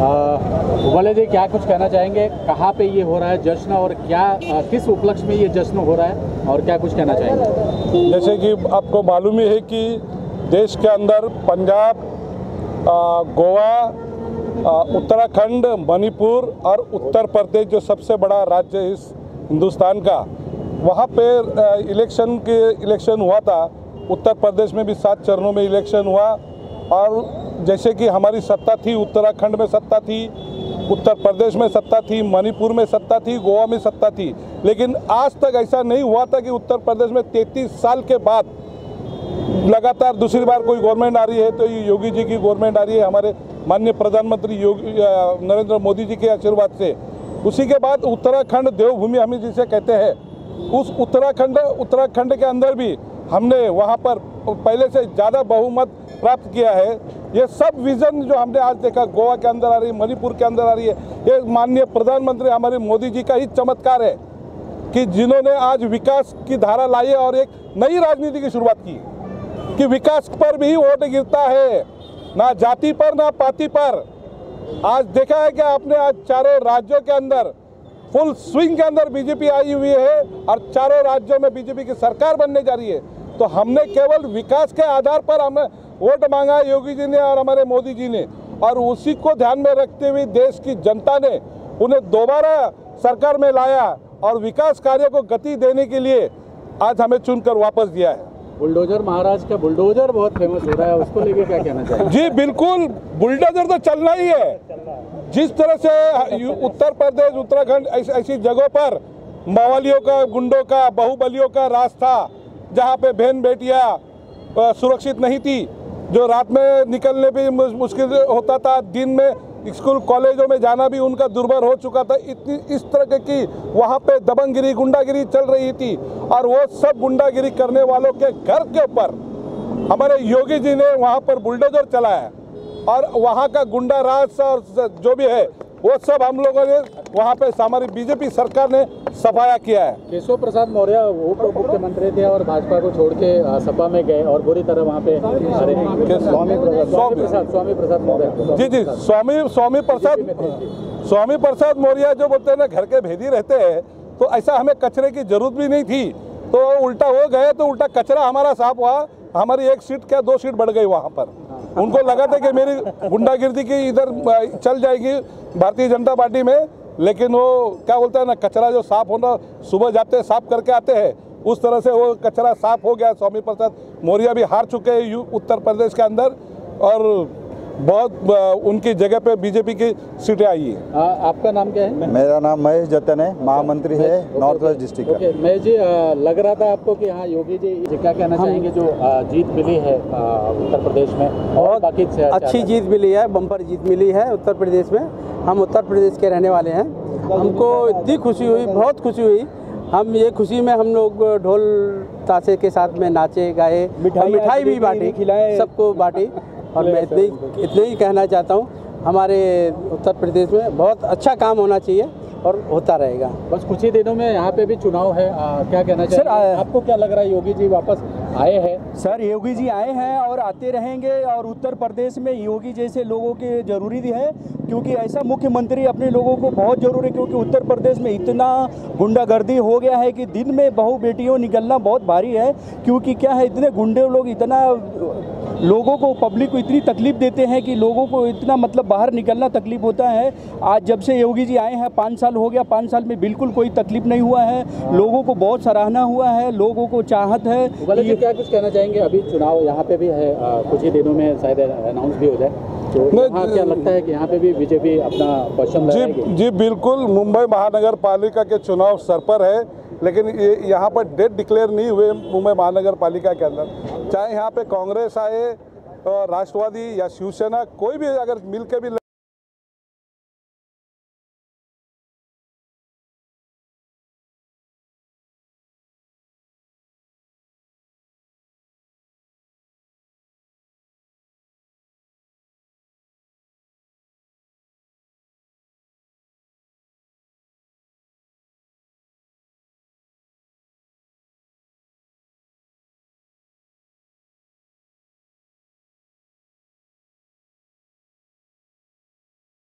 उबले जी क्या कुछ कहना चाहेंगे? कहाँ पे ये हो रहा है जश्न और क्या आ, किस उपलक्ष्य में ये जश्न हो रहा है और क्या कुछ कहना चाहेंगे? जैसे कि आपको मालूम ही है कि देश के अंदर पंजाब गोवा उत्तराखंड मणिपुर और उत्तर प्रदेश जो सबसे बड़ा राज्य है इस हिंदुस्तान का वहाँ पे इलेक्शन के इलेक्शन हुआ था। उत्तर प्रदेश में भी सात चरणों में इलेक्शन हुआ और जैसे कि हमारी सत्ता थी, उत्तराखंड में सत्ता थी, उत्तर प्रदेश में सत्ता थी, मणिपुर में सत्ता थी, गोवा में सत्ता थी। लेकिन आज तक ऐसा नहीं हुआ था कि उत्तर प्रदेश में 33 साल के बाद लगातार दूसरी बार कोई गवर्नमेंट आ रही है तो ये योगी जी की गवर्नमेंट आ रही है, हमारे माननीय प्रधानमंत्री योगी नरेंद्र मोदी जी के आशीर्वाद से। उसी के बाद उत्तराखंड देवभूमि, हम जिसे कहते हैं, उस उत्तराखंड उत्तराखंड के अंदर भी हमने वहाँ पर पहले से ज़्यादा बहुमत प्राप्त किया है। ये सब विजन जो हमने आज देखा, गोवा के अंदर आ रही है मणिपुर के अंदर आ रही है, ये माननीय प्रधानमंत्री हमारे मोदी जी का ही चमत्कार है कि जिन्होंने आज विकास की धारा लाई और एक नई राजनीति की शुरुआत की। कि विकास पर भी वोट गिरता है, ना जाति पर, ना पाति पर। आज देखा है कि आपने आज चारों राज्यों के अंदर फुल स्विंग के अंदर बीजेपी आई हुई है और चारों राज्यों में बीजेपी की सरकार बनने जा रही है। तो हमने केवल विकास के आधार पर हमें वोट मांगा योगी जी ने और हमारे मोदी जी ने। और उसी को ध्यान में रखते हुए देश की जनता ने उन्हें दोबारा सरकार में लाया और विकास कार्य को गति देने के लिए आज हमें चुनकर वापस दिया है। बुलडोजर महाराज का बुलडोजर बहुत फ़ेमस हो रहा है उसको लेके क्या कहना चाहेंगे? जी बिल्कुल बुलडोजर तो चलना ही है। जिस तरह से उत्तर प्रदेश उत्तराखंड ऐसी ऐसी जगहों पर मावालियों का गुंडों का बहुबलियों का था जहाँ पे बहन बेटियाँ सुरक्षित नहीं थी जो रात में निकलने भी मुश्किल होता था, दिन में स्कूल, कॉलेजों में जाना भी उनका दुर्भर हो चुका था। इतनी, इस तरह की वहाँ पे दबंगगिरी, गुंडागिरी चल रही थी और वो सब गुंडागिरी करने वालों के घर के ऊपर हमारे योगी जी ने वहाँ पर बुलडोजर चलाया और वहाँ का गुंडा राज और जो भी है वो सब हम लोगों ने वहाँ पे हमारी बीजेपी सरकार ने सफाया किया है। केशव प्रसाद मौर्य उप मुख्यमंत्री थे और भाजपा को छोड़ के सपा में गए और बुरी तरह वहाँ पे स्वामी प्रसाद स्वामी प्रसाद स्वामी प्रसाद मौर्य। जी जी स्वामी स्वामी प्रसाद स्वामी प्रसाद मौर्य जो बोलते हैं ना घर के भेदी रहते हैं तो ऐसा हमें कचरे की ज़रूरत भी नहीं थी। तो उल्टा हो गए तो उल्टा कचरा हमारा साफ़ हुआ। हमारी एक सीट क्या दो सीट बढ़ गई वहाँ पर। उनको लगा था कि मेरी गुंडागिर्दी की इधर चल जाएगी भारतीय जनता पार्टी में, लेकिन वो क्या बोलते हैं ना, कचरा जो साफ़ होना, सुबह जाते हैं, साफ़ करके आते हैं, उस तरह से वो कचरा साफ़ हो गया, स्वामी प्रसाद मौर्य भी हार चुके हैं उत्तर प्रदेश के अंदर, और बहुत उनकी जगह पे बीजेपी की सीटें आई है। आ, आपका नाम क्या है? मेरा नाम महेश जतन है महामंत्री है नॉर्थ वेस्ट डिस्ट्रिक्ट का। ओके मैं जी लग रहा था आपको कि हाँ योगी जी जी क्या कहना चाहेंगे जो जीत मिली है उत्तर प्रदेश में और बहुत बाकी अच्छी जीत मिली है बम्पर जीत मिली है उत्तर प्रदेश में। हम उत्तर प्रदेश के रहने वाले हैं। हमको इतनी खुशी हुई बहुत खुशी हुई। हम ये खुशी में हम लोग ढोल ताशे के साथ में नाचे गाए और मिठाई भी बांटी खिलाए। सबको बांटी। और मैं इतने ही इतने ही कहना चाहता हूँ हमारे उत्तर प्रदेश में बहुत अच्छा काम होना चाहिए और होता रहेगा। बस कुछ ही दिनों में यहाँ पे भी चुनाव है आ, क्या कहना सर, चाहिए आ- आपको क्या लग रहा है योगी जी वापस आए हैं? सर योगी जी आए हैं और आते रहेंगे और उत्तर प्रदेश में योगी जैसे लोगों के ज़रूरी भी है क्योंकि ऐसा मुख्यमंत्री अपने लोगों को बहुत ज़रूरी है क्योंकि उत्तर प्रदेश में इतना गुंडागर्दी हो गया है कि दिन में बहु बेटियों निकलना बहुत भारी है क्योंकि क्या है इतने गुंडे लोग इतना लोगों को पब्लिक को इतनी तकलीफ़ देते हैं कि लोगों को इतना मतलब बाहर निकलना तकलीफ़ होता है। आज जब से योगी जी आए हैं पाँच साल हो गया पाँच साल में बिल्कुल कोई तकलीफ़ नहीं हुआ है। लोगों को बहुत सराहना हुआ है लोगों को चाहत है ये क्या कुछ कहना चाहेंगे? अभी चुनाव यहाँ पे भी है आ, कुछ ही दिनों में शायद अनाउंस भी हो जाए। तो क्या लगता है कि यहाँ पे भी बीजेपी अपना पश्चिम जी जी बिल्कुल। मुंबई महानगर पालिका के चुनाव सर पर है लेकिन ये यहाँ पर डेट डिक्लेयर नहीं हुए मुंबई महानगर पालिका के अंदर। चाहे यहाँ पे कांग्रेस आए राष्ट्रवादी या शिवसेना कोई भी अगर मिल के भी